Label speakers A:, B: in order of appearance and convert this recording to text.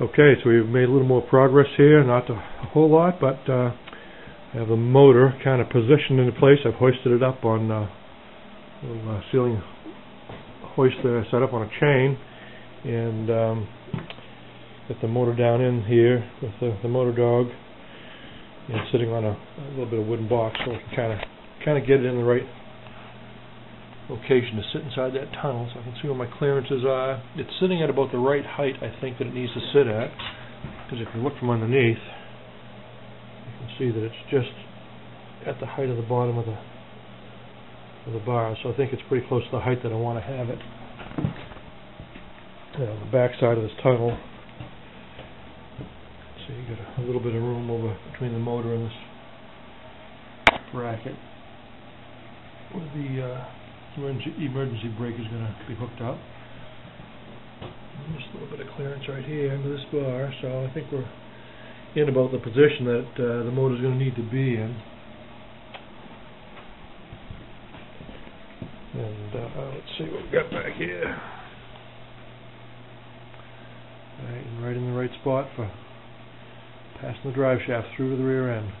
A: Okay, so we've made a little more progress here, not a whole lot, but uh, I have the motor kind of positioned into place. I've hoisted it up on uh, a little uh, ceiling hoist that I set up on a chain, and um, got the motor down in here with the, the motor dog, and sitting on a, a little bit of wooden box, so I can kind of kind of get it in the right location to sit inside that tunnel, so I can see where my clearances are. It's sitting at about the right height, I think, that it needs to sit at, because if you look from underneath, you can see that it's just at the height of the bottom of the of the bar, so I think it's pretty close to the height that I want to have it. Know, the back side of this tunnel. So you got a, a little bit of room over between the motor and this bracket with the uh, emergency, emergency brake is going to be hooked up. Just a little bit of clearance right here under this bar, so I think we're in about the position that uh, the is going to need to be in. And uh, let's see what we got back here. Right, right in the right spot for passing the drive shaft through to the rear end.